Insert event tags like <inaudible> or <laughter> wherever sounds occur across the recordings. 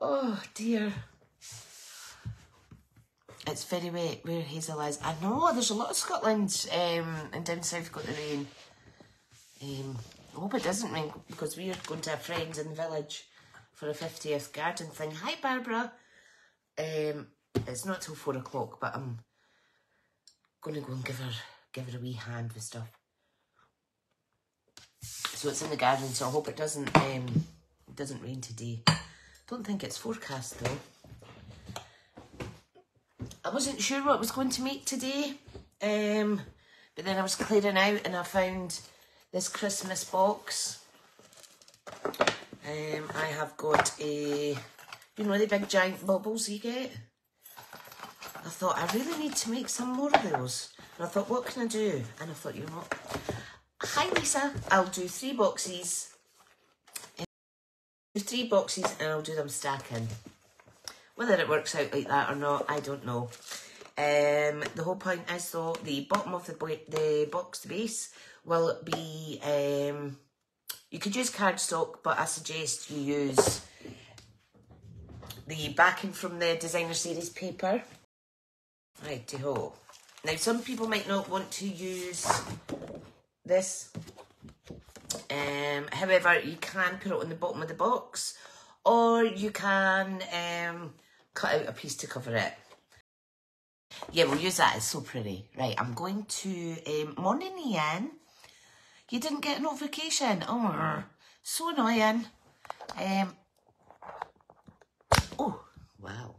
Oh dear. It's very wet where Hazel is. I know, there's a lot of Scotland um, and down south got the rain. Um, I hope it doesn't rain because we are going to have friends in the village for a 50th garden thing. Hi Barbara. Um, it's not till four o'clock, but I'm going to go and give her give her a wee hand with stuff. So it's in the garden, so I hope it doesn't um, it doesn't rain today. Don't think it's forecast though. I wasn't sure what I was going to make today, um, but then I was clearing out and I found this Christmas box. Um, I have got a, you know, the big giant bubbles you get. I thought I really need to make some more of those. And I thought, what can I do? And I thought, you know what? Hi Lisa, I'll do three boxes. Three boxes and I'll do them stacking. Whether it works out like that or not, I don't know. Um, the whole point is though, the bottom of the, the box, the base, will be, um, you could use cardstock, but I suggest you use the backing from the designer series paper. Righty ho. Now some people might not want to use this. Um, however, you can put it on the bottom of the box or you can um, cut out a piece to cover it. Yeah, we'll use that. It's so pretty. Right, I'm going to... Um, morning, Ian. You didn't get a notification. Oh, so annoying. Um, oh, wow.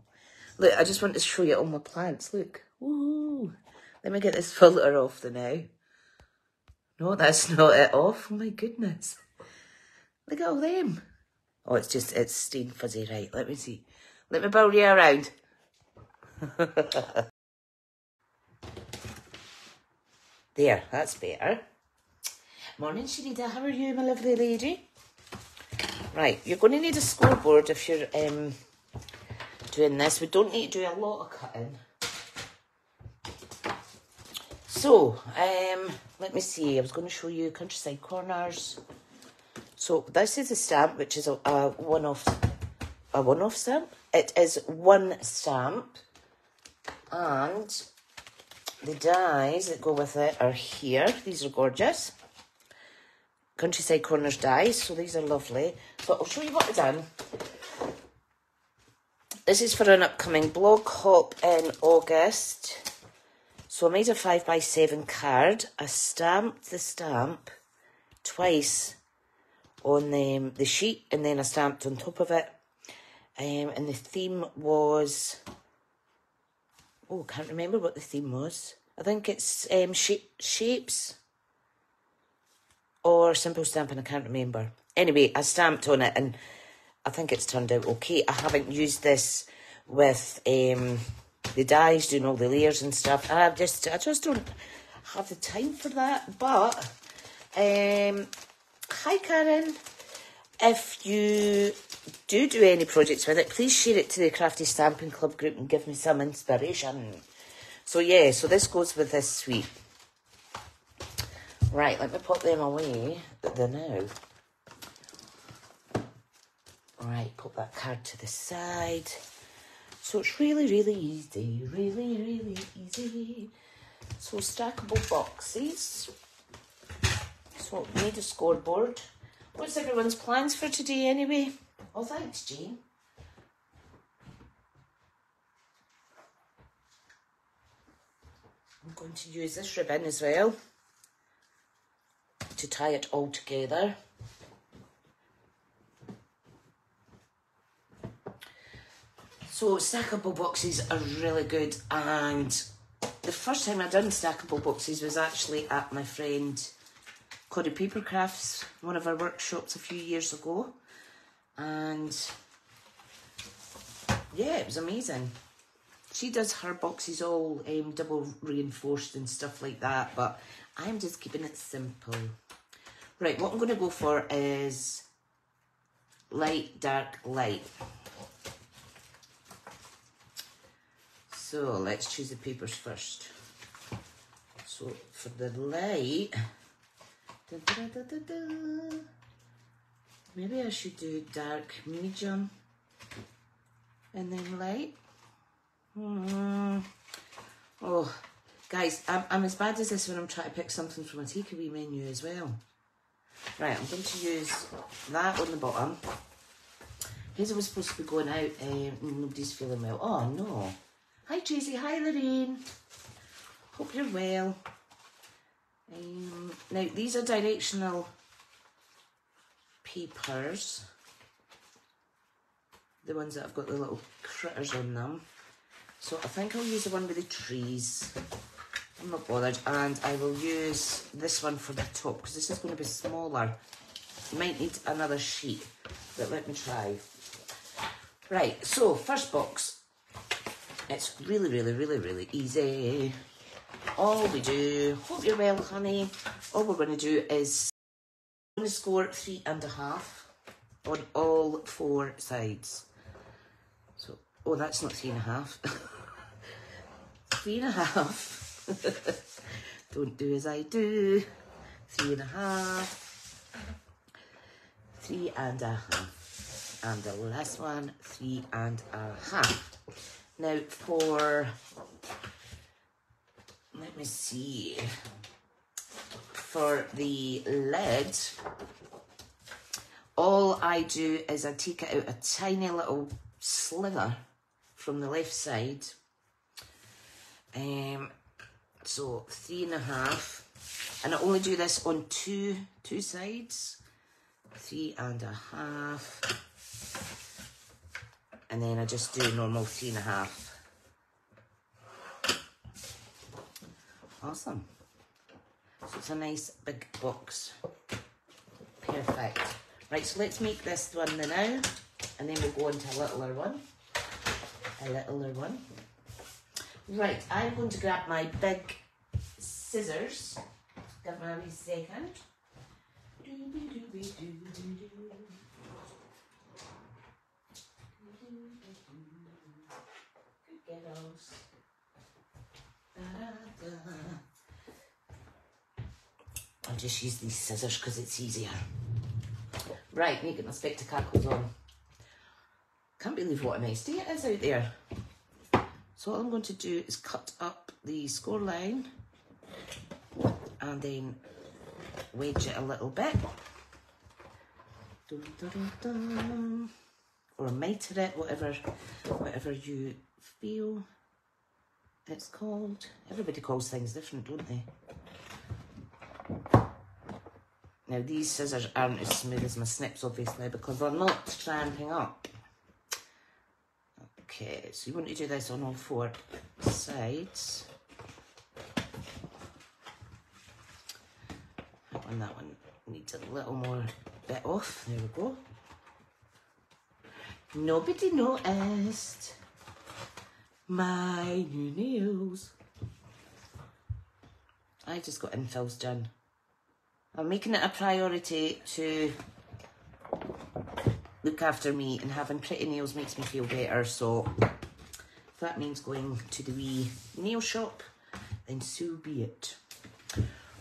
Look, I just want to show you all my plants. Look. Let me get this <laughs> filter off the now. No, that's <laughs> not it off. Oh my goodness. Look at all them. Oh, it's just, it's stained fuzzy. Right, let me see. Let me bowl you around. <laughs> there, that's better. Morning, Sharida. How are you, my lovely lady? Right, you're going to need a scoreboard if you're um, doing this. We don't need to do a lot of cutting. So, um, let me see. I was going to show you Countryside Corners. So this is a stamp, which is a, a one-off, a one-off stamp. It is one stamp, and the dies that go with it are here. These are gorgeous. Countryside Corners dies, so these are lovely. So I'll show you what I've done. This is for an upcoming blog hop in August. So I made a 5 by 7 card. I stamped the stamp twice on the, um, the sheet and then I stamped on top of it. Um, and the theme was... Oh, can't remember what the theme was. I think it's um, shape, shapes or simple stamping, I can't remember. Anyway, I stamped on it and I think it's turned out okay. I haven't used this with um, the dies, doing all the layers and stuff. I just, I just don't have the time for that. But, um, hi Karen. If you do do any projects with it, please share it to the Crafty Stamping Club group and give me some inspiration. So yeah, so this goes with this sweet. Right, let me put them away the now. Right, put that card to the side. So it's really, really easy. Really, really easy. So stackable boxes. So we need a scoreboard. What's everyone's plans for today anyway? Oh, thanks, Jean. I'm going to use this ribbon as well to tie it all together. So stackable boxes are really good and the first time I done stackable boxes was actually at my friend Cody Papercrafts, one of our workshops a few years ago. And yeah, it was amazing. She does her boxes all um, double reinforced and stuff like that, but I'm just keeping it simple. Right, what I'm going to go for is light, dark, light. So let's choose the papers first. So for the light, da, da, da, maybe I should do dark medium. and then light. Mm. Oh, guys, I'm, I'm as bad as this when I'm trying to pick something from a takeaway menu as well. Right, I'm going to use that on the bottom. Hazel was supposed to be going out, um, nobody's feeling well. Oh no. Hi Tracy, hi Lorraine. Hope you're well. Um, now, these are directional papers. The ones that have got the little critters on them. So I think I'll use the one with the trees. I'm not bothered. And I will use this one for the top because this is going to be smaller. Might need another sheet, but let me try. Right, so first box. It's really, really, really, really easy. All we do, hope you're well, honey. All we're going to do is going to score three and a half on all four sides. So, oh, that's not three and a half. <laughs> three and a half. <laughs> Don't do as I do. Three and a half. Three and a half. And the last one, three and a half. Now for, let me see, for the lid, all I do is I take it out a tiny little sliver from the left side. Um, so three and a half. And I only do this on two two sides. Three and a half. And then I just do normal three and a half. Awesome. So it's a nice big box. Perfect. Right, so let's make this one now, and then we'll go on to a littler one. A littler one. Right, I'm going to grab my big scissors. Give me a wee second. Good girls. Da-da-da. I'll just use these scissors because it's easier. Right, making my spectacles on. Can't believe what a nice day it is out there. So all I'm going to do is cut up the score line and then wedge it a little bit. Dun, dun, dun, or mitre it, whatever, whatever you feel it's called. Everybody calls things different, don't they? Now these scissors aren't as smooth as my snips obviously because they're not Stampin' Up. Okay, so you want to do this on all four sides. That one, that one needs a little more bit off. There we go. Nobody noticed my new nails. I just got infills done. I'm making it a priority to look after me and having pretty nails makes me feel better. So if that means going to the wee nail shop, then so be it.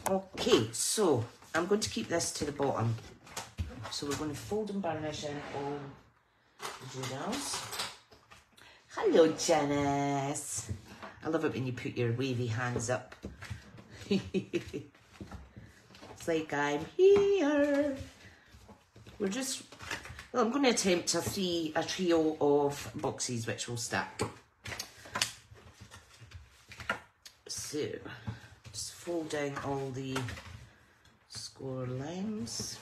Okay, so I'm going to keep this to the bottom. So we're going to fold and burnish in all the doodles. Hello, Janice. I love it when you put your wavy hands up. <laughs> It's like I'm here. We're just, well, I'm going to attempt a three, a trio of boxes which will stack. So, just folding all the score lines.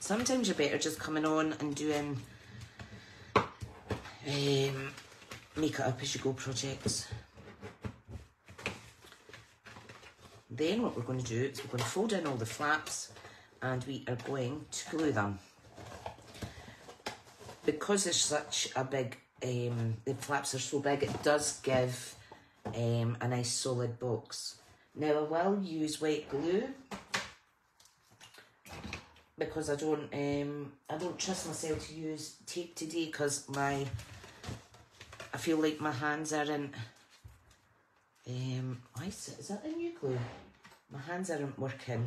Sometimes you're better just coming on and doing um, make it up as you go projects. Then what we're going to do is we're going to fold in all the flaps and we are going to glue them. Because it's such a big, um, the flaps are so big, it does give um, a nice solid box. Now I will use white glue because I don't um, I don't trust myself to use tape today because my I feel like my hands aren't um, why is, that a new glue? My hands aren't working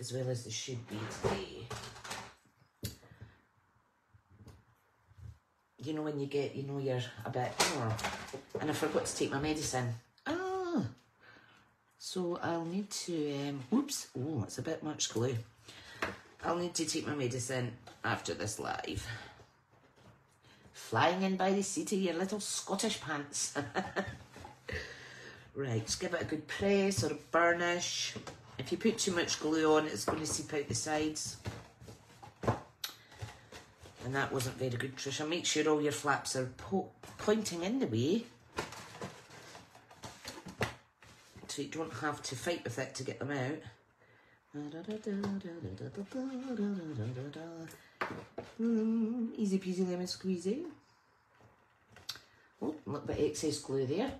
as well as they should be today. you know when you get, you know, you're a bit, oh, and I forgot to take my medicine. Ah, so I'll need to, um, oops, oh, it's a bit much glue. I'll need to take my medicine after this live. Flying in by the seat of your little Scottish pants. <laughs> right, just give it a good press or a burnish. If you put too much glue on, it's going to seep out the sides. And that wasn't very good, Tricia. Make sure all your flaps are po pointing in the way. So you don't have to fight with it to get them out. Mm, easy peasy lemon squeezy. Oh, a little bit excess glue there.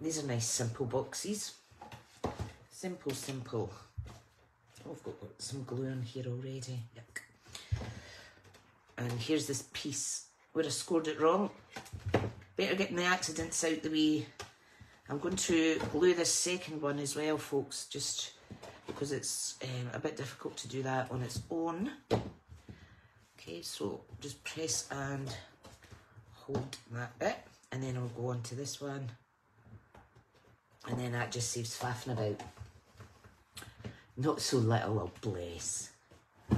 These are nice simple boxes. Simple, simple. Oh, I've got some glue on here already. Yuck. And here's this piece where I scored it wrong. Better getting the accidents out the way. I'm going to glue this second one as well, folks, just because it's um, a bit difficult to do that on its own. Okay, so just press and hold that bit, and then I'll go on to this one. And then that just saves faffing about. Not so little, oh bless. <laughs>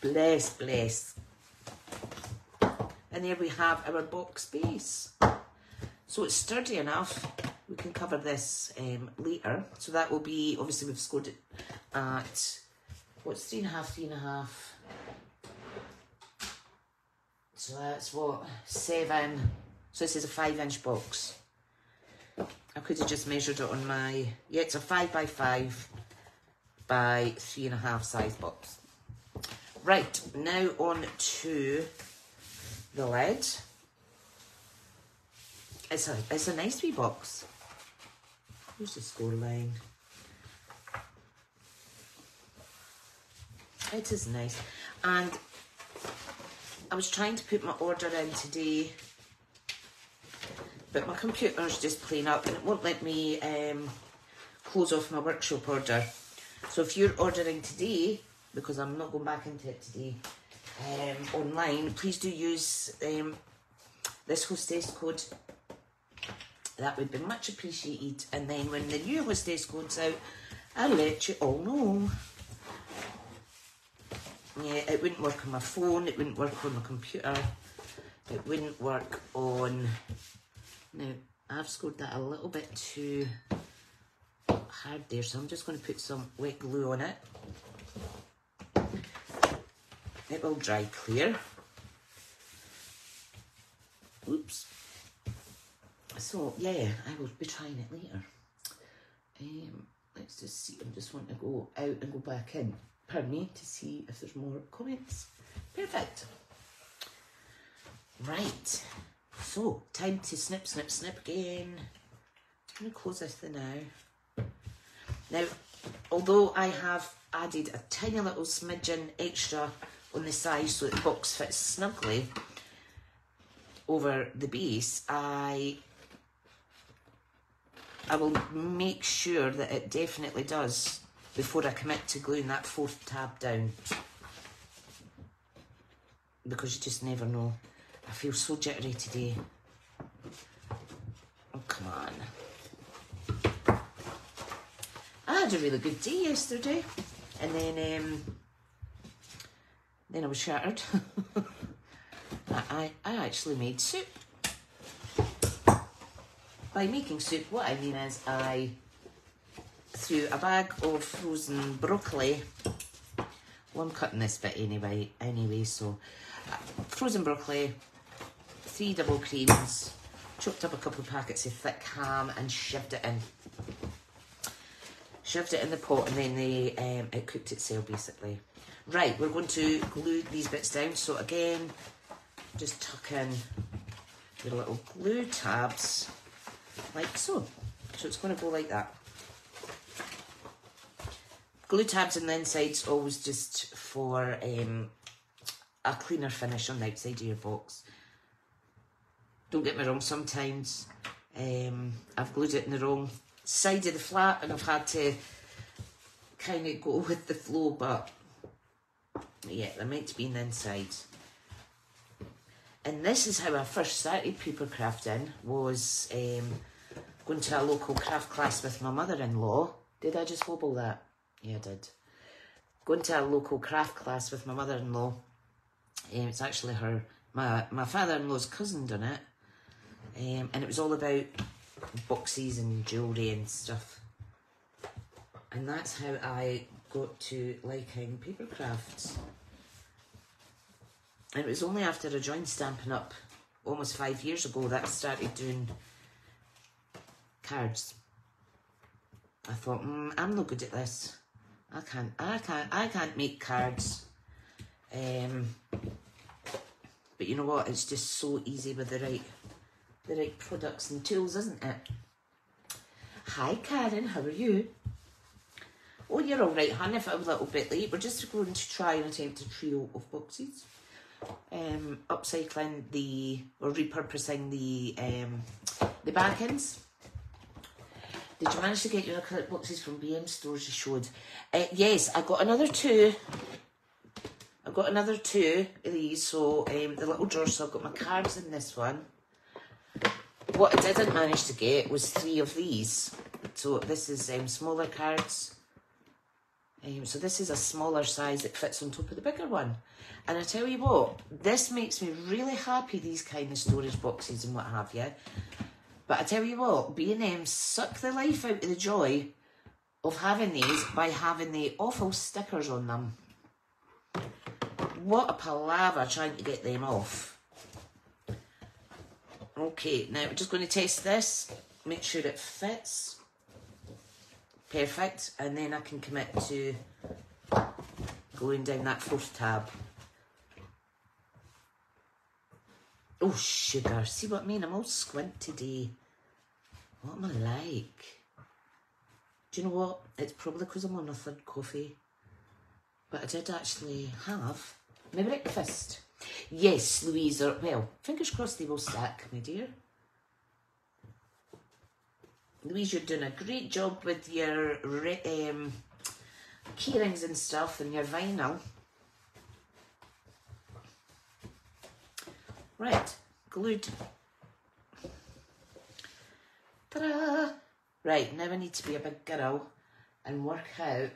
bless, bless. And there we have our box base. So it's sturdy enough. We can cover this um, later. So that will be, obviously we've scored it at, what's three and a half, three and a half. So that's what, seven. So this is a five inch box. I could have just measured it on my, yeah, it's a five by five by three and a half size box. Right, now on to the lid. It's a, it's a nice wee box. Here's the score line. It is nice. And I was trying to put my order in today, but my computer's just playing up and it won't let me um, close off my workshop order. So if you're ordering today, because I'm not going back into it today, um, online, please do use um, this hostess code that would be much appreciated. And then when the new hostess goes out, I'll let you all know. Yeah, it wouldn't work on my phone, it wouldn't work on my computer, it wouldn't work on... Now, I've scored that a little bit too hard there, so I'm just going to put some wet glue on it. It will dry clear. Oops. So, yeah, I will be trying it later. Um, let's just see. I just want to go out and go back in. Pardon me, to see if there's more comments. Perfect. Right. So, time to snip, snip, snip again. I'm to close this thing now. Now, although I have added a tiny little smidgen extra on the side so that the box fits snugly over the base, I I will make sure that it definitely does before I commit to gluing that fourth tab down. Because you just never know. I feel so jittery today. Oh, come on. I had a really good day yesterday. And then, um, then I was shattered. <laughs> I, I, I actually made soup by making soup, what I mean is I threw a bag of frozen broccoli. Well, I'm cutting this bit anyway, anyway, so uh, frozen broccoli, three double creams, chopped up a couple of packets of thick ham and shoved it in. Shoved it in the pot and then they, um, it cooked itself basically. Right, we're going to glue these bits down. So again, just tuck in your little glue tabs like so. So it's going to go like that. Glue tabs on the inside's always just for um, a cleaner finish on the outside of your box. Don't get me wrong, sometimes um, I've glued it in the wrong side of the flat and I've had to kind of go <laughs> with the flow, but Yeah, they're meant to be in the inside. And this is how I first started paper crafting, was um, going to a local craft class with my mother-in-law. Did I just wobble that? Yeah, I did. Going to a local craft class with my mother-in-law. Um, it's actually her, my, my father-in-law's cousin done it. Um, and it was all about boxes and jewellery and stuff. And that's how I got to liking paper crafts. And it was only after I joined Stampin' Up almost five years ago that I started doing cards. I thought, mm, I'm not good at this. I can't, I can't, I can't make cards. Um, but you know what? It's just so easy with the right, the right products and tools, isn't it? Hi, Karen. How are you? Oh, you're all right, hon. If I'm a little bit late, we're just going to try and attempt a trio of boxes. Um, upcycling the or repurposing the um, the backends. Did you manage to get your acrylic boxes from BM stores you showed? Uh, yes, I got another two. I've got another two of these, so um, the little drawer, so I've got my cards in this one. What I didn't manage to get was three of these. So this is um, smaller cards. Um, so this is a smaller size that fits on top of the bigger one. And I tell you what, this makes me really happy, these kind of storage boxes and what have you. But I tell you what, B&M um, suck the life out of the joy of having these by having the awful stickers on them. What a palaver trying to get them off. Okay, now we're just going to test this, make sure it fits. Perfect, and then I can commit to going down that fourth tab. Oh, sugar. See what I mean? I'm all squint today. What am I like? Do you know what? It's probably because I'm on a third coffee. But I did actually have my breakfast. Yes, Louisa. Well, fingers crossed they will stack, my dear. Louise, you're doing a great job with your um, keyrings and stuff and your vinyl. Right, glued. Ta-da! Right, now I need to be a big girl and work out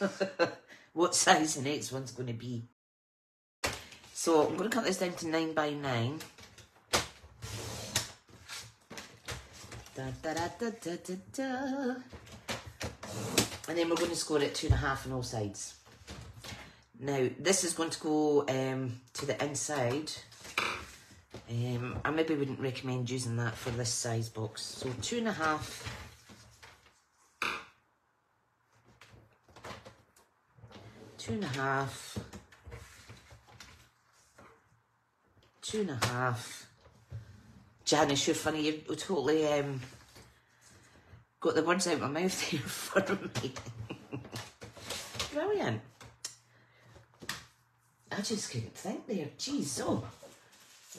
<laughs> what size the next one's going to be. So I'm going to cut this down to 9 by 9. Da, da, da, da, da, da, da. And then we're going to score it two and a half on all sides. Now, this is going to go um, to the inside. Um, I maybe wouldn't recommend using that for this size box. So two and a half. Two and a half. Two and a half. Janice, you're funny. You totally um, got the words out of my mouth <laughs> here for me. Brilliant. I just couldn't think there. Jeez, oh.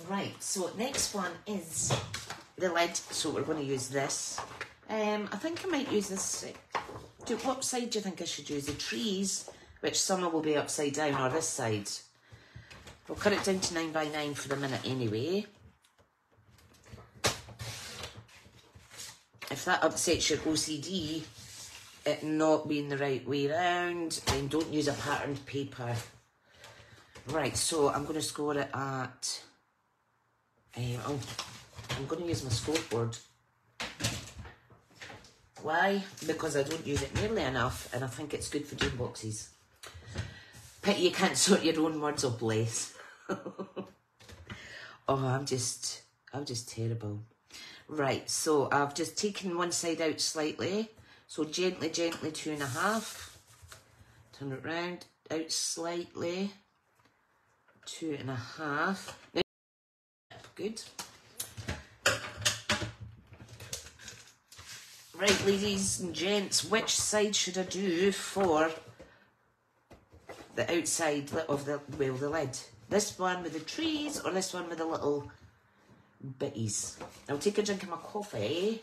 Right, so next one is the lid. So we're going to use this. Um, I think I might use this. Do, what side do you think I should use? The trees, which summer will be upside down, or this side? We'll cut it down to 9 by 9 for the minute anyway. If that upsets your OCD, it not being the right way round, then don't use a patterned paper. Right, so I'm going to score it at um, oh, I'm going to use my scoreboard. Why? Because I don't use it nearly enough and I think it's good for doing boxes. Pity you can't <laughs> sort your own words of bless. <laughs> oh, I'm just, I'm just terrible. Right, so I've just taken one side out slightly. So gently, gently, two and a half. Turn it round, out slightly. Two and a half. Now, good. Right, ladies and gents, which side should I do for the outside of the, well, the lid? This one with the trees or this one with the little bitties? I'll take a drink of my coffee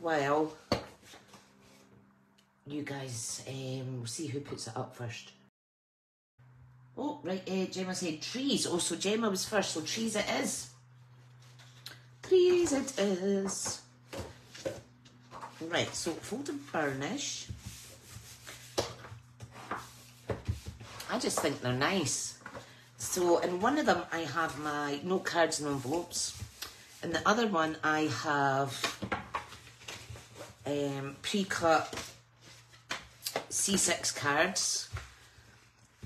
while you guys um, see who puts it up first. Oh, right, uh, Gemma said trees. Oh, so Gemma was first, so trees it is. Trees it is. Right, so folded burnish. I just think they're nice. So in one of them I have my note cards and envelopes. In the other one I have um, pre-cut C6 cards.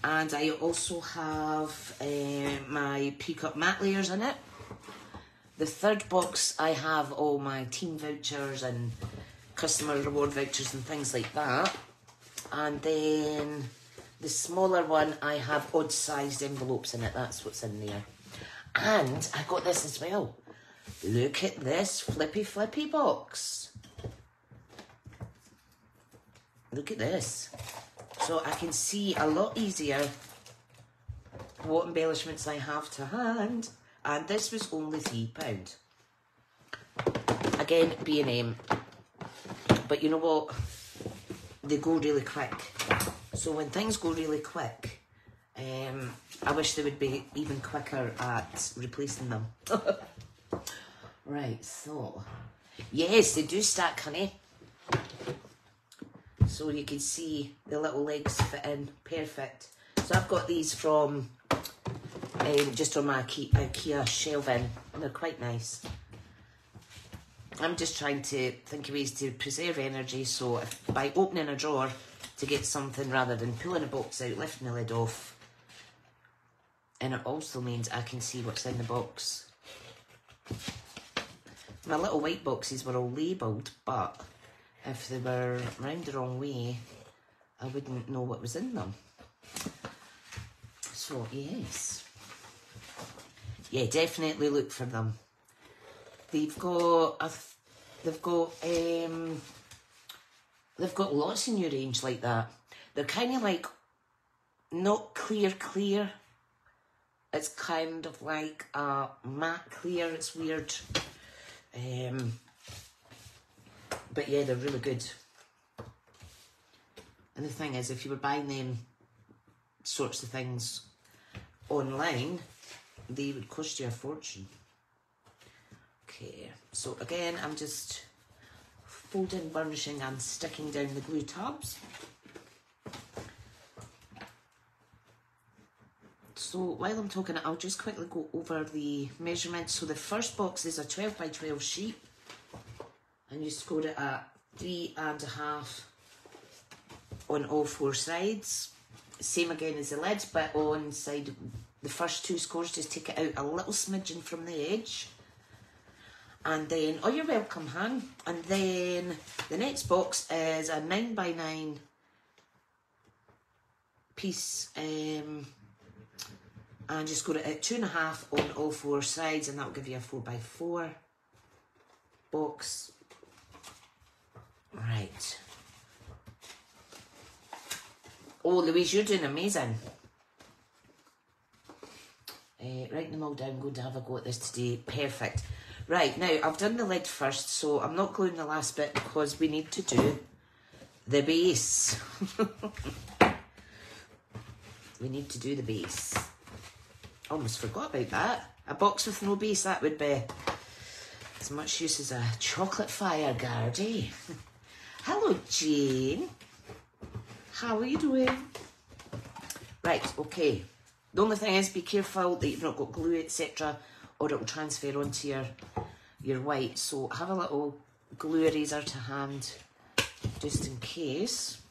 And I also have uh, my pre-cut mat layers in it. The third box I have all my team vouchers and customer reward vouchers and things like that. And then the smaller one, I have odd sized envelopes in it. That's what's in there. And I got this as well. Look at this flippy flippy box. Look at this. So I can see a lot easier what embellishments I have to hand. And this was only £3. Again, B&M. But you know what? They go really quick. So when things go really quick, um, I wish they would be even quicker at replacing them. <laughs> right, so yes, they do stack, honey. So you can see the little legs fit in perfect. So I've got these from um, just on my IKEA, shelving. They're quite nice. I'm just trying to think of ways to preserve energy. So if, by opening a drawer, to get something rather than pulling a box out, lifting the lid off. And it also means I can see what's in the box. My little white boxes were all labelled, but if they were round the wrong way, I wouldn't know what was in them. So, yes. Yeah, definitely look for them. They've got, a, they've got, um, They've got lots in your range like that. They're kind of like not clear clear. It's kind of like a matte clear. It's weird. Um, but yeah, they're really good. And the thing is, if you were buying them sorts of things online, they would cost you a fortune. Okay, so again, I'm just folding, burnishing and sticking down the glue tabs. So while I'm talking, I'll just quickly go over the measurements. So the first box is a 12 by 12 sheet and you scored it at three and a half on all four sides. Same again as the lid, but on side the first two scores, just take it out a little smidgen from the edge. And then oh you're welcome Han. And then the next box is a 9 by 9 piece um, and just got it at two and a half on all four sides and that'll give you a 4 by 4 box. Right. Oh Louise you're doing amazing uh, writing them all down, going to have a go at this today. Perfect. Right, now I've done the lid first, so I'm not gluing the last bit because we need to do the base. <laughs> we need to do the base. Almost forgot about that. A box with no base, that would be as much use as a chocolate fire guard, eh? <laughs> Hello, Jane. How are you doing? Right, okay. The only thing is be careful that you've not got glue, etc or it will transfer onto your, your white. So have a little glue eraser to hand just in case.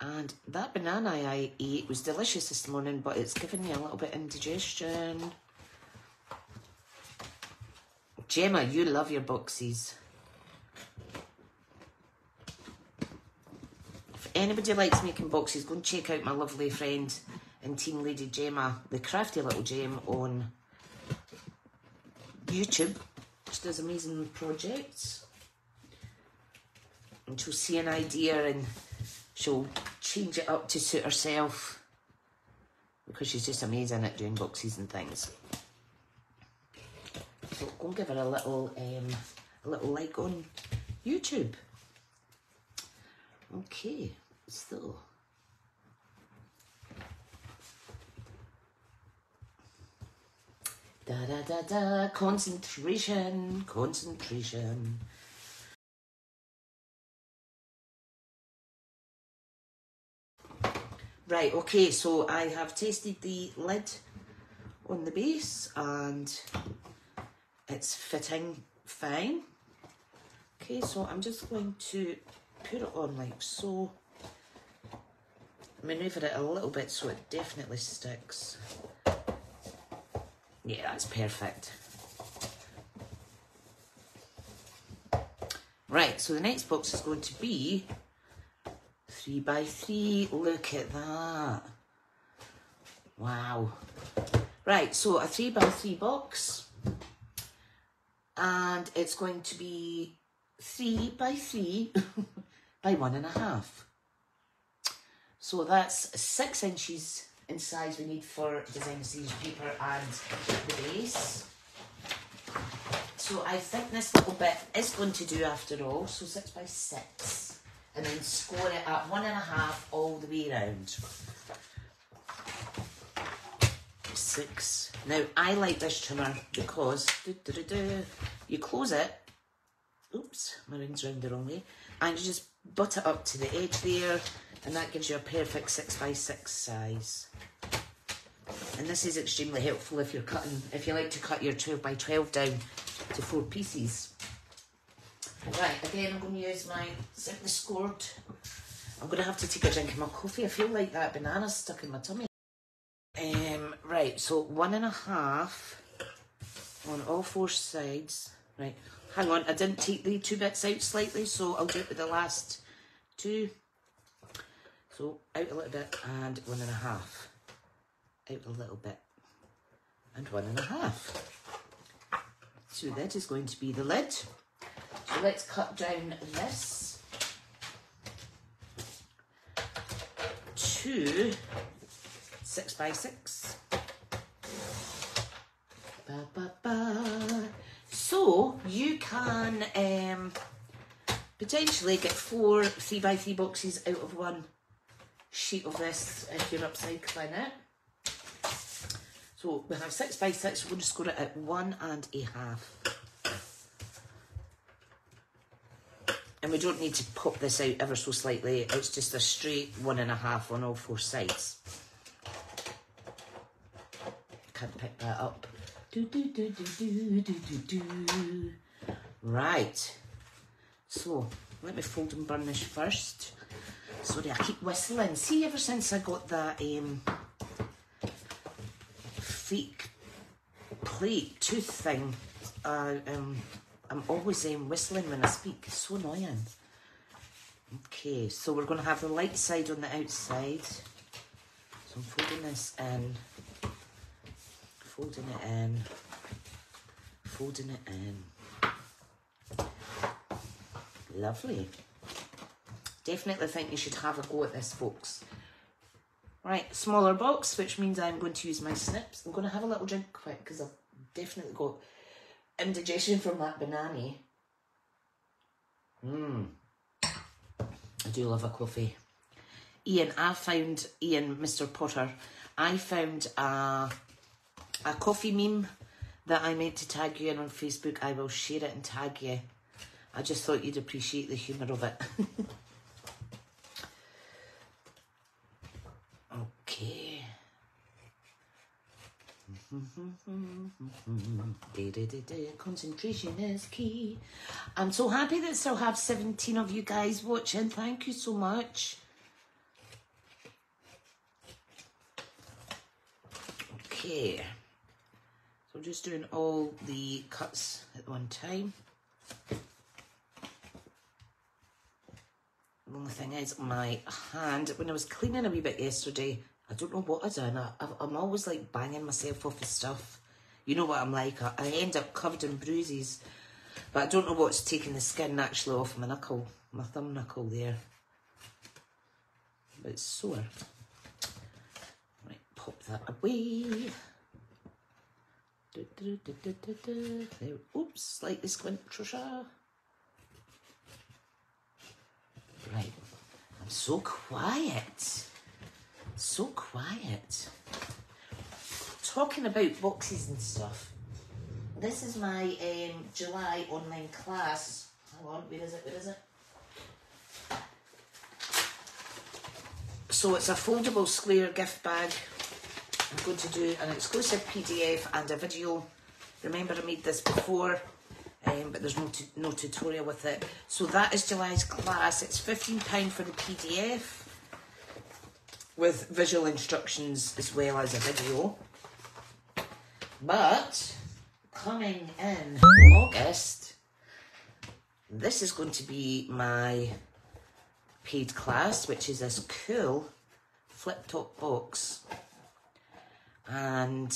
And that banana I ate was delicious this morning, but it's given me a little bit indigestion. Gemma, you love your boxes. Anybody likes making boxes, go and check out my lovely friend and Team Lady Gemma, the crafty little gem on YouTube. She does amazing projects. And she'll see an idea and she'll change it up to suit herself because she's just amazing at doing boxes and things. So go and give her a little um, a little like on YouTube. Okay, so da da da da concentration, concentration. Right, okay, so I have tested the lid on the base and it's fitting fine. Okay, so I'm just going to put it on like so. Manoeuvre it a little bit so it definitely sticks. Yeah, that's perfect. Right, so the next box is going to be three by three. Look at that. Wow. Right, so a three by three box. And it's going to be three by three <laughs> by one and a half. So that's six inches in size we need for designer series paper and the base. So I think this little bit is going to do after all. So six by six. And then score it at one and a half all the way around. Six. Now I like this trimmer because doo -doo -doo you close it. Oops, my ring's round the wrong way. And you just butt it up to the edge there and that gives you a perfect six by six size. And this is extremely helpful if you're cutting, if you like to cut your 12 by 12 down to four pieces. Right, again, I'm going to use my simply scored. I'm going to have to take a drink of my coffee. I feel like that banana's stuck in my tummy. Um, right, so one and a half on all four sides. Right, hang on, I didn't take the two bits out slightly, so I'll do it with the last two. So out a little bit and one and a half. Out a little bit and one and a half. So that is going to be the lid. So let's cut down this to six by six. Ba, ba, ba. So you can um, potentially get four three by three boxes out of one sheet of this if you're upcycling it. So we have six by six, we'll just go it at one and a half. And we don't need to pop this out ever so slightly, it's just a straight one and a half on all four sides. Can't pick that up. Do, do, do, do, do, do, do, do. Right, so let me fold and burnish first. Sorry, I keep whistling. See, ever since I got that um, fake plate tooth thing, uh, um, I'm always um, whistling when I speak. It's so annoying. Okay, so we're going to have the light side on the outside. So I'm folding this in, folding it in, folding it in. Lovely. Definitely think you should have a go at this, folks. Right, smaller box, which means I'm going to use my snips. I'm going to have a little drink quick because I've definitely got indigestion from that banana. Mmm. I do love a coffee. Ian, I found, Ian, Mr. Potter, I found a, a coffee meme that I meant to tag you in on Facebook. I will share it and tag you. I just thought you'd appreciate the humour of it. <laughs> Okay. <laughs> Concentration is key. I'm so happy that I still have 17 of you guys watching. Thank you so much. Okay. So just doing all the cuts at one time. The only thing is, my hand, when I was cleaning a wee bit yesterday, I don't know what I done. I, I'm always like banging myself off with stuff. You know what I'm like. I, I end up covered in bruises. But I don't know what's taking the skin actually off my knuckle, my thumb knuckle there. But it's sore. Right, pop that away. Oops, slightly squint, Tricia. Right. I'm so quiet. So quiet. Talking about boxes and stuff. this is my um, July online class. Hang on, where is it? Where is it? So it's a foldable square gift bag. I'm going to do an exclusive PDF and a video. Remember I made this before, um, but there's no, no tutorial with it. So that is July's class. It's £15 for the PDF with visual instructions as well as a video. But coming in August, this is going to be my paid class, which is this cool flip top box. And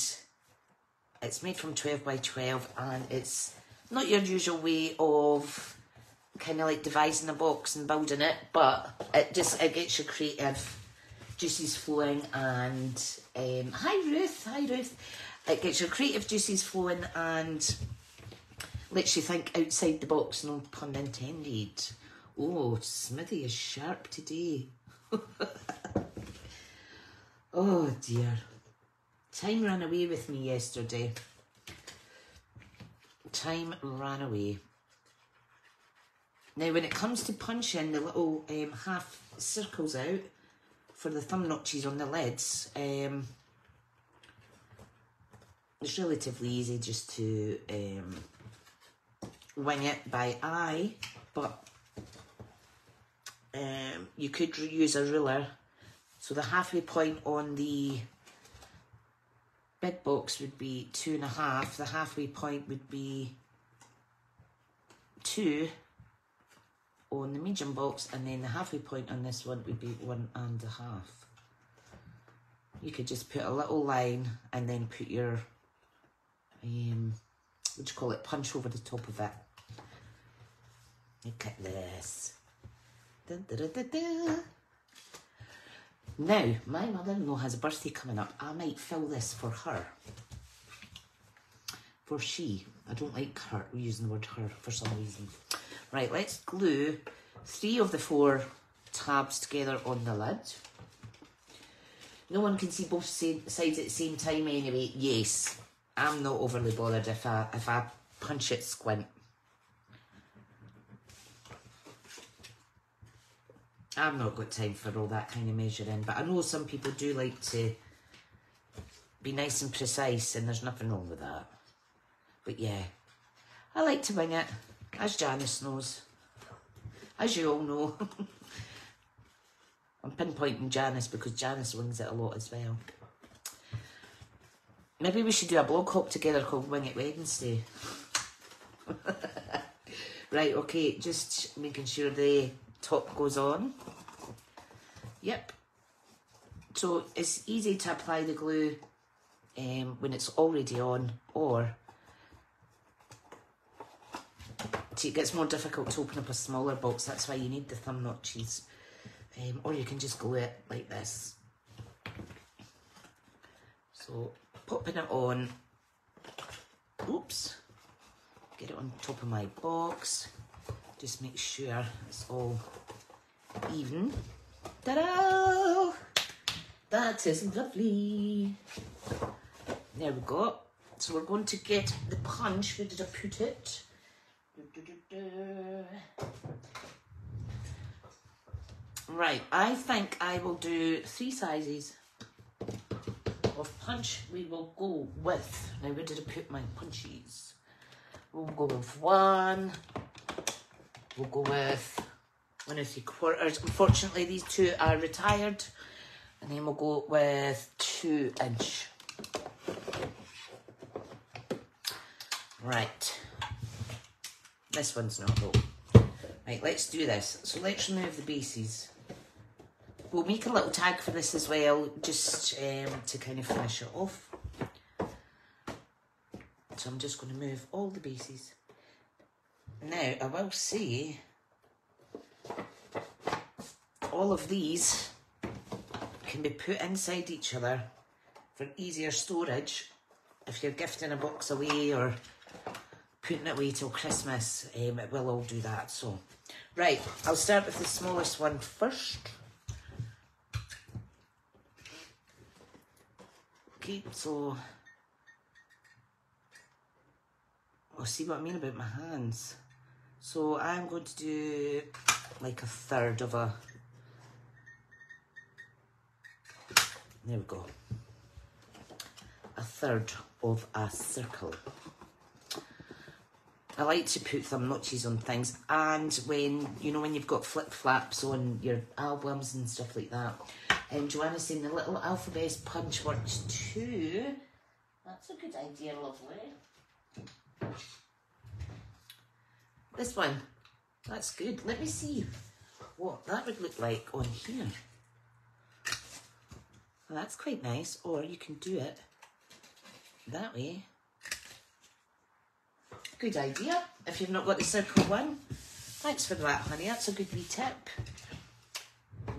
it's made from 12 by 12 and it's not your usual way of kind of like devising a box and building it, but it just it gets your creative juices flowing and um, hi Ruth, hi Ruth. It gets your creative juices flowing and lets you think outside the box, no pun intended. Oh, Smithy is sharp today. <laughs> oh dear. Time ran away with me yesterday. Time ran away. Now, when it comes to punching the little um, half circles out for the thumb notches on the lids, um, it's relatively easy just to um, wing it by eye, but um, you could use a ruler. So the halfway point on the big box would be two and a half. The halfway point would be two on the medium box, and then the halfway point on this one would be one and a half. You could just put a little line and then put your um, what do you call it, punch over the top of it. Look at this. Dun, dun, dun. Now, my mother-in-law has a birthday coming up. I might fill this for her. For she. I don't like her, using the word her for some reason. Right, let's glue three of the four tabs together on the lid. No one can see both sides at the same time anyway. Yes, I'm not overly bothered if I if I punch it squint. I've not got time for all that kind of measuring, but I know some people do like to be nice and precise, and there's nothing wrong with that. But yeah, I like to wing it, as Janice knows, as you all know. <laughs> I'm pinpointing Janice because Janice wings it a lot as well. Maybe we should do a blog hop together called Wing It Wednesday. <laughs> right, okay, just making sure the top goes on. Yep. So it's easy to apply the glue um, when it's already on, or it gets more difficult to open up a smaller box. That's why you need the thumb notches. Um, or you can just glue it like this. So popping it on. Oops. Get it on top of my box. Just make sure it's all even. Ta-da! That is lovely. There we go. So we're going to get the punch. Where did I put it? Du-du-du-du. Right, I think I will do three sizes of punch. We will go with. Now, where did I put my punches? We'll go with one. We'll go with and three quarters. Unfortunately, these two are retired. And then we'll go with two inch. Right. This one's not though. Right, let's do this. So let's remove the bases. We'll make a little tag for this as well, just um, to kind of finish it off. So I'm just going to move all the bases. Now, I will say, all of these can be put inside each other for easier storage if you're gifting a box away or putting it away till Christmas, um, it will all do that. So, right, I'll start with the smallest one first. Okay, so Oh, see what I mean about my hands? So I'm going to do like a third of a... There we go. A third of a circle. I like to put thumb notches on things and when, you know, when you've got flip flaps on your albums and stuff like that. And Joanna's saying the little alphabet punch works too. That's a good idea, lovely. This one, that's good. Let me see what that would look like on here. Well, that's quite nice. Or you can do it that way. Good idea. If you've not got the circle one, thanks for that, honey. That's a good wee tip.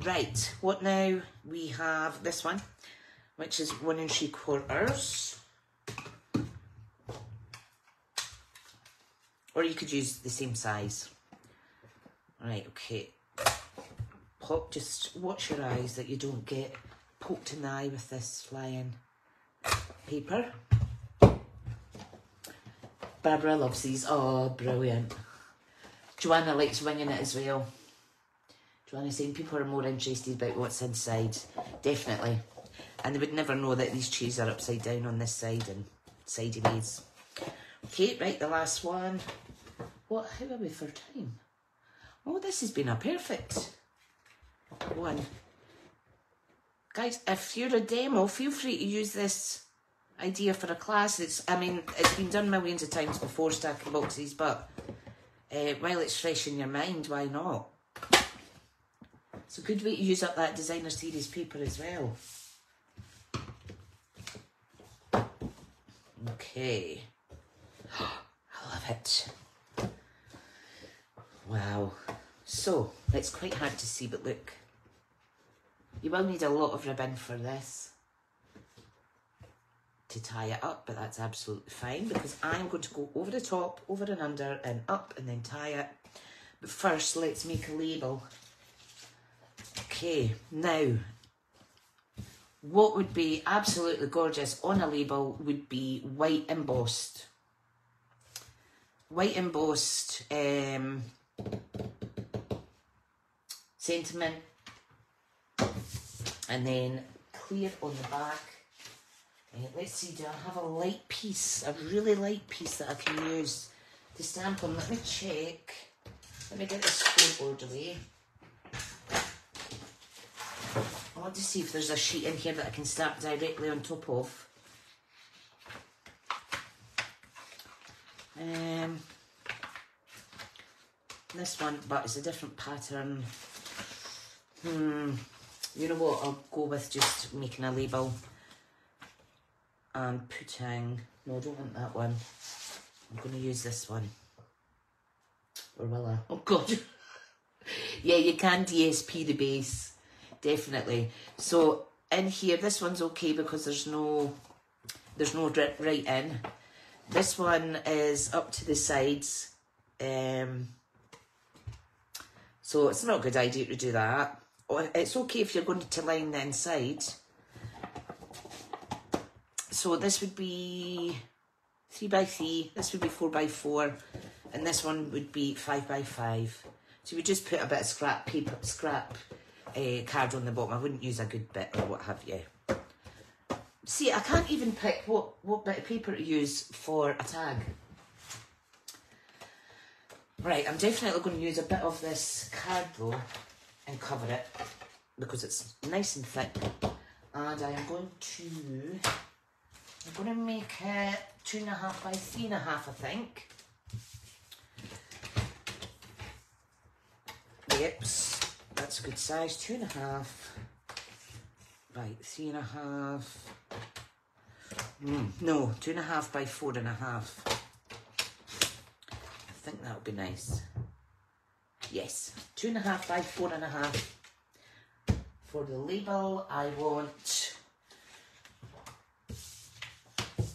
Right, what now? We have this one, which is one and three quarters. Or you could use the same size. Right, okay. Pop, just watch your eyes that you don't get poked in the eye with this flying paper. Barbara loves these. Oh, brilliant. Joanna likes winging it as well. Joanna saying people are more interested about what's inside. Definitely. And they would never know that these cheese are upside down on this side and sideways. Okay, right, the last one. What, how are we for time? Oh, this has been a perfect one. Guys, if you're a demo, feel free to use this idea for a class. It's, I mean, it's been done millions of times before stacking boxes, but uh, while it's fresh in your mind, why not? It's a good way to use up that designer series paper as well. Okay. <gasps> I love it. Wow. So, it's quite hard to see, but look. You will need a lot of ribbon for this to tie it up, but that's absolutely fine because I'm going to go over the top, over and under, and up, and then tie it. But first, let's make a label. Okay, now, what would be absolutely gorgeous on a label would be white embossed. White embossed um, sentiment and then clear on the back. Let's see, do I have a light piece, a really light piece that I can use to stamp on? Let me check. Let me get this scoreboard away. I want to see if there's a sheet in here that I can stamp directly on top of. Um, this one, but it's a different pattern. Hmm, you know what, I'll go with just making a label and putting, no I don't want that one. I'm going to use this one. Or will I? Oh God. <laughs> yeah, you can DSP the base definitely. So in here, this one's okay because there's no, there's no drip right in. This one is up to the sides. Um, so it's not a good idea to do that. It's okay if you're going to line the inside. So this would be three by three, this would be four by four, and this one would be five by five. So we just put a bit of scrap paper, scrap uh, card on the bottom. I wouldn't use a good bit or what have you. See, I can't even pick what, what bit of paper to use for a tag. Right, I'm definitely going to use a bit of this card though and cover it because it's nice and thick. And I am going to, I'm going to make it two and a half by three and a half, I think. Yep, that's a good size, two and a half by three and a half. Mm, no, two and a half by four and a half. Think that would be nice. Yes, two and a half by four and a half. For the label, I want,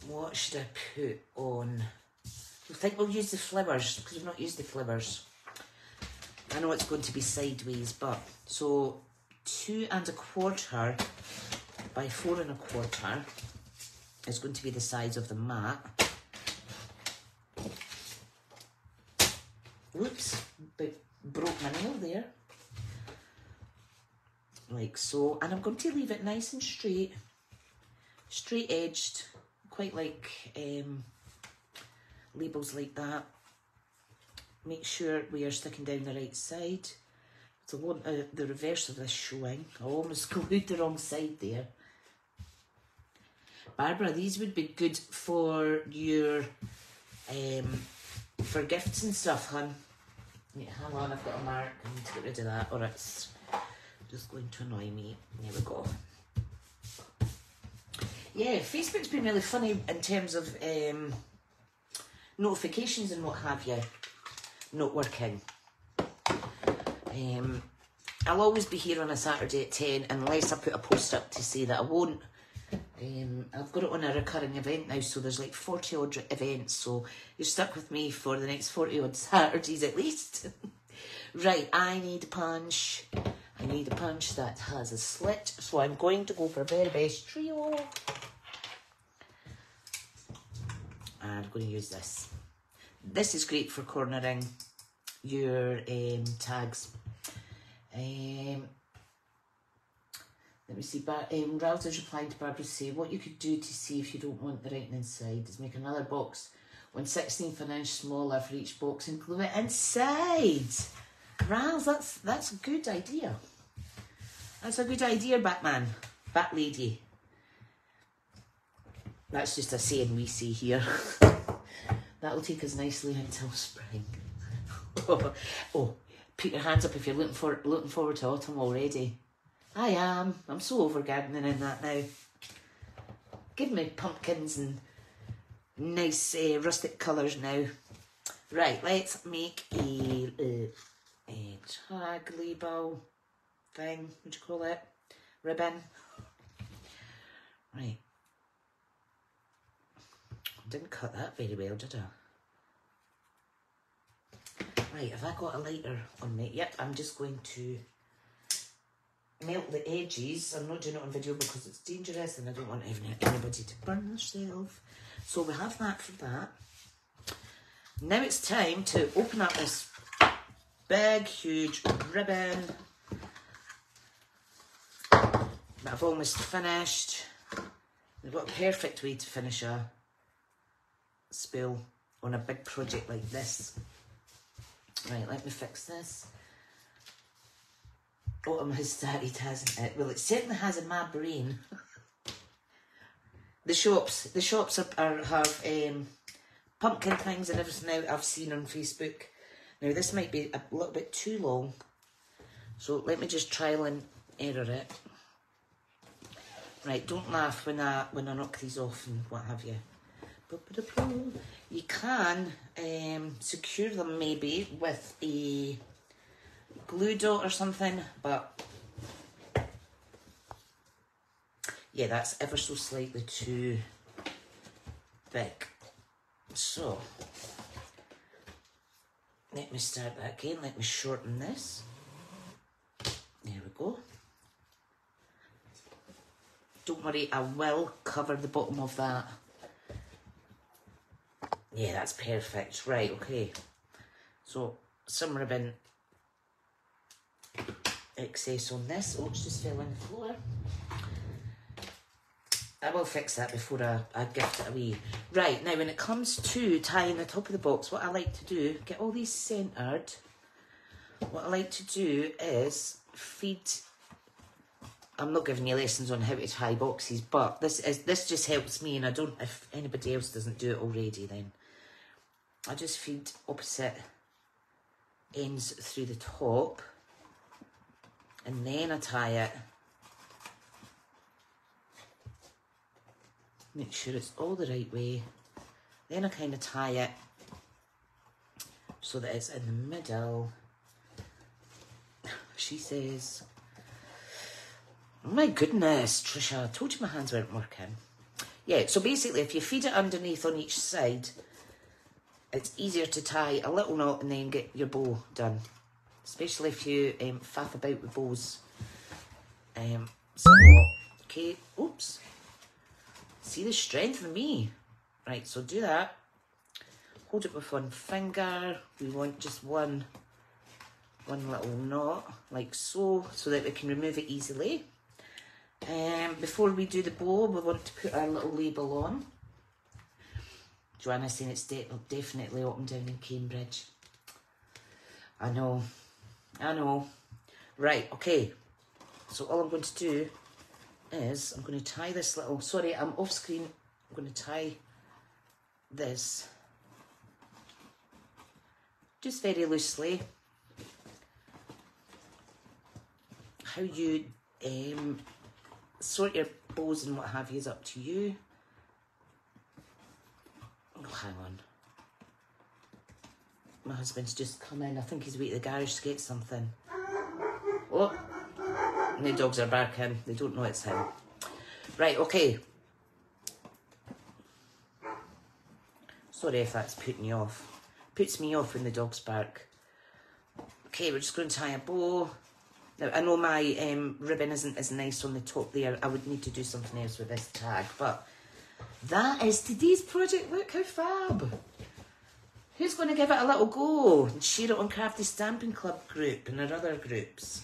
what should I put on? I think we'll use the flowers because we've not used the flowers. I know it's going to be sideways, but so two and a quarter by four and a quarter is going to be the size of the mat. Whoops, but broke my nail there. Like so, and I'm going to leave it nice and straight, straight edged, quite like um, labels like that. Make sure we are sticking down the right side. So I want uh, the reverse of this showing. I almost <laughs> glued the wrong side there. Barbara, these would be good for your um, for gifts and stuff, hun. Yeah, hang on, I've got a mark. I need to get rid of that, or it's just going to annoy me. There we go. Yeah, Facebook's been really funny in terms of um, notifications and what have you not working. Um, I'll always be here on a Saturday at 10 unless I put a post up to say that I won't. Um, I've got it on a recurring event now, so there's like 40 odd events, so you're stuck with me for the next 40 odd <laughs> Saturdays at least. <laughs> right, I need a punch. I need a punch that has a slit, so I'm going to go for very best trio. And I'm going to use this. This is great for cornering your um, tags. Um, let me see. Ba- um, replied to Barbara say, what you could do to see if you don't want the writing inside is make another box one sixteenth an inch smaller for each box and glue it inside. Ralph, that's that's a good idea. That's a good idea, Batman. Bat lady. That's just a saying we see here. <laughs> That'll take us nicely until spring. <laughs> oh, put your hands up if you're looking for looking forward to autumn already. I am. I'm so over gardening in that now. Give me pumpkins and nice uh, rustic colours now. Right, let's make a, uh, a tag label thing. What do you call it? Ribbon. Right. Didn't cut that very well, did I? Right, have I got a lighter on me? Yep, I'm just going to melt the edges. I'm not doing it on video because it's dangerous and I don't want anybody to burn themselves. So we have that for that. Now it's time to open up this big, huge ribbon that I've almost finished. What a perfect way to finish a spill on a big project like this. Right, let me fix this. Autumn has started, hasn't it? Well, it certainly has in my brain. the shops, the shops are, are have um, pumpkin things and everything out I've seen on Facebook. Now this might be a little bit too long, so let me just trial and error it. Right, don't laugh when I when I knock these off and what have you. You can um, secure them maybe with a glue dot or something, but yeah, that's ever so slightly too big. So, let me start that again. Let me shorten this. There we go. Don't worry, I will cover the bottom of that yeah, that's perfect. Right, okay. So, some ribbon excess on this. Oh, it's just fell on the floor. I will fix that before I, I gift it away. Right, now when it comes to tying the top of the box, what I like to do, get all these centred. What I like to do is feed I'm not giving you lessons on how to tie boxes, but this is this just helps me, and I don't. If anybody else doesn't do it already, then I just feed opposite ends through the top and then I tie it. Make sure it's all the right way. Then I kind of tie it so that it's in the middle. She says, oh my goodness, Tricia, I told you my hands weren't working. Yeah, so basically if you feed it underneath on each side, it's easier to tie a little knot and then get your bow done. Especially if you um, faff about with bows. Um, somewhat. Okay, oops. See the strength of me. Right, so do that. hold it with one finger. We want just one, one little knot, like so, so that we can remove it easily. Um, before we do the bow, we want to put our little label on. Joanna's saying it's de definitely open down in Cambridge. I know, I know. Right, okay. So all I'm going to do is I'm going to tie this little, sorry, I'm off screen. I'm going to tie this just very loosely. How you um, sort your bows and what have you is up to you. Oh, hang on. My husband's just come in. I think he's waiting at the garage to get something. Oh, and the dogs are barking. They don't know it's him. Right, okay. Sorry if that's putting you off. Puts me off when the dogs bark. Okay, we're just going to tie a bow. Now, I know my um, ribbon isn't as nice on the top there. I would need to do something else with this tag, but that is today's project. Look how fab. Who's going to give it a little go and share it on Crafty Stamping Club group and our other groups,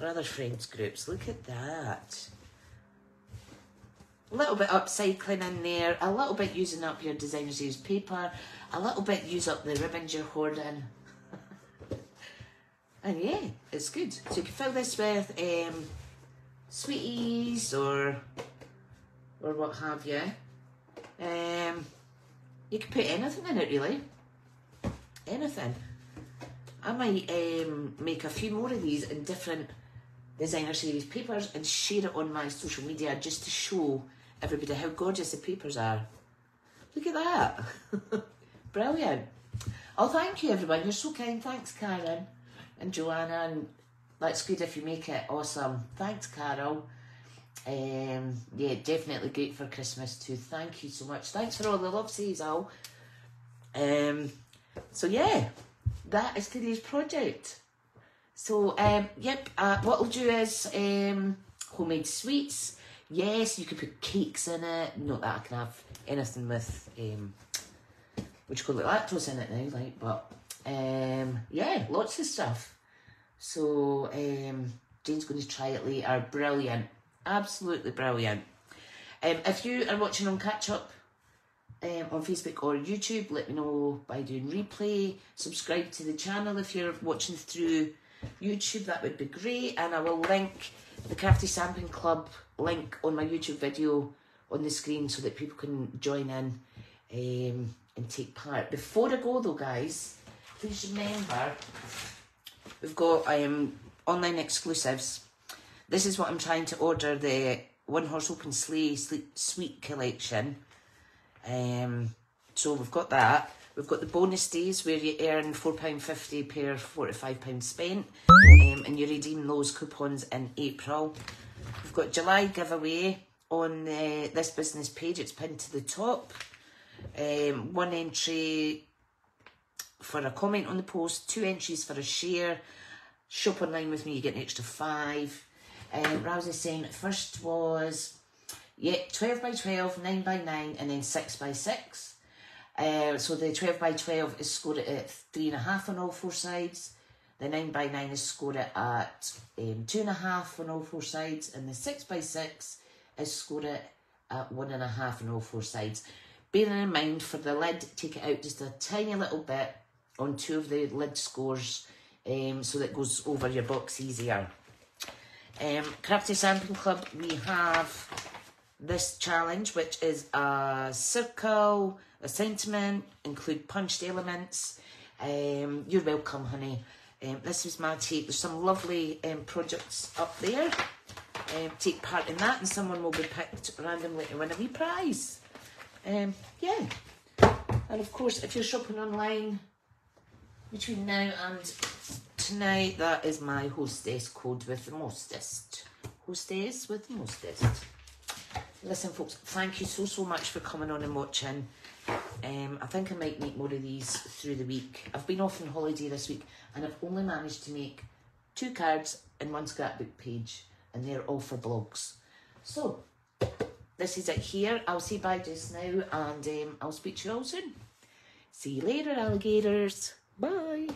our other friends groups? Look at that. A little bit upcycling in there, a little bit using up your designer series paper, a little bit use up the ribbons you're hoarding. <laughs> and yeah, it's good. So you can fill this with um, sweeties or or what have you. Um, you can put anything in it really. Anything. I might um, make a few more of these in different designer series papers and share it on my social media just to show everybody how gorgeous the papers are. Look at that. <laughs> Brilliant. Oh, thank you, everyone. You're so kind. Thanks, Karen and Joanna. And that's good if you make it. Awesome. Thanks, Carol. Um, yeah, definitely great for Christmas too. Thank you so much. Thanks for all the love, says all. Um, so yeah, that is today's project. So um, yep, uh, what I'll do is um, homemade sweets. Yes, you could put cakes in it. Not that I can have anything with um, which could look lactose in it now, like, but um, yeah, lots of stuff. So um, Jane's going to try it later. Brilliant, absolutely brilliant. Um, if you are watching on catch up um, on Facebook or YouTube, let me know by doing replay. Subscribe to the channel if you're watching through YouTube, that would be great. And I will link the Crafty Stampin' Club link on my YouTube video on the screen so that people can join in um, and take part. Before I go though, guys, please remember we've got um, online exclusives. This is what I'm trying to order the One Horse Open Sleigh Suite Collection. Um, so we've got that. We've got the bonus days where you earn £4.50 per £45 spent um, and you redeem those coupons in April. We've got July giveaway on uh, this business page. It's pinned to the top. Um, one entry for a comment on the post, two entries for a share. Shop online with me, you get an extra five. Um, Rousey's saying first was yeah, 12 by 12, 9 by 9, and then 6 by 6. Uh, so the 12 by 12 is scored at 3.5 on all four sides. The 9 by 9 is scored at um, 2.5 on all four sides. And the 6 by 6 is scored at, at 1.5 on all four sides. Bearing in mind for the lid, take it out just a tiny little bit on two of the lid scores um, so that goes over your box easier. Um, Crafty Stampin' Club, we have this challenge, which is a circle, a sentiment, include punched elements. Um, you're welcome, honey. Um, this is my take. There's some lovely um, projects up there. Um, take part in that, and someone will be picked randomly to win a wee prize. Um, yeah. And of course, if you're shopping online between now and tonight, that is my hostess code with the mostest. Hostess with the mostest. Listen, folks, thank you so, so much for coming on and watching. Um, I think I might make more of these through the week. I've been off on holiday this week and I've only managed to make two cards and one scrapbook page and they're all for blogs. So, this is it here. I'll say bye just now and um, I'll speak to you all soon. See you later, alligators. Bye.